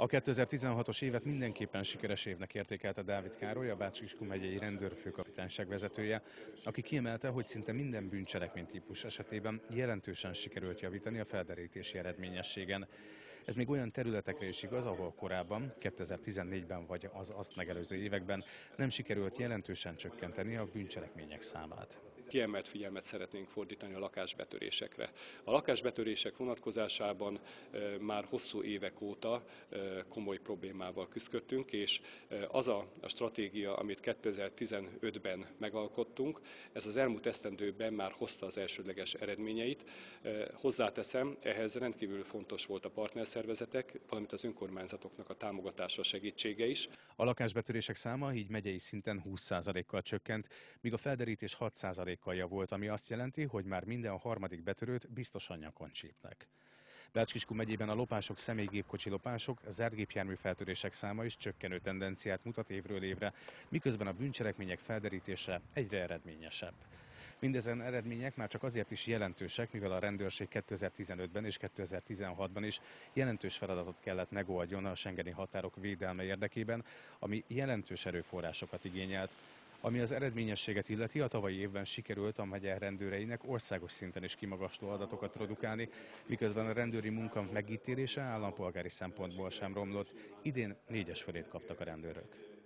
A 2016-os évet mindenképpen sikeres évnek értékelte Dávid Károly, a Bácskiskú megyei rendőrfőkapitányság vezetője, aki kiemelte, hogy szinte minden bűncselekmény típus esetében jelentősen sikerült javítani a felderítési eredményességen. Ez még olyan területekre is igaz, ahol korábban, 2014-ben vagy az azt megelőző években nem sikerült jelentősen csökkenteni a bűncselekmények számát. Kiemelt figyelmet szeretnénk fordítani a lakásbetörésekre. A lakásbetörések vonatkozásában már hosszú évek óta komoly problémával küzdöttünk, és az a, stratégia, amit 2015-ben megalkottunk, ez az elmúlt esztendőben már hozta az elsődleges eredményeit. Hozzáteszem, ehhez rendkívül fontos volt a partnerszervezetek, valamint az önkormányzatoknak a támogatása, segítsége is. A lakásbetörések száma így megyei szinten 20%-kal csökkent, míg a felderítés 6%-kal javult, ami azt jelenti, hogy már minden harmadik betörőt biztosan nyakon csípnek. Bácskiskú megyében a lopások, személygépkocsi lopások, zárt gépjármű feltörések száma is csökkenő tendenciát mutat évről évre, miközben a bűncselekmények felderítése egyre eredményesebb. Mindezen eredmények már csak azért is jelentősek, mivel a rendőrség 2015-ben és 2016-ban is jelentős feladatot kellett megoldjon a Schengeni határok védelme érdekében, ami jelentős erőforrásokat igényelt. Ami az eredményességet illeti, a tavalyi évben sikerült a megye rendőreinek országos szinten is kimagasló adatokat produkálni, miközben a rendőri munka megítélése állampolgári szempontból sem romlott. Idén négyes felét kaptak a rendőrök.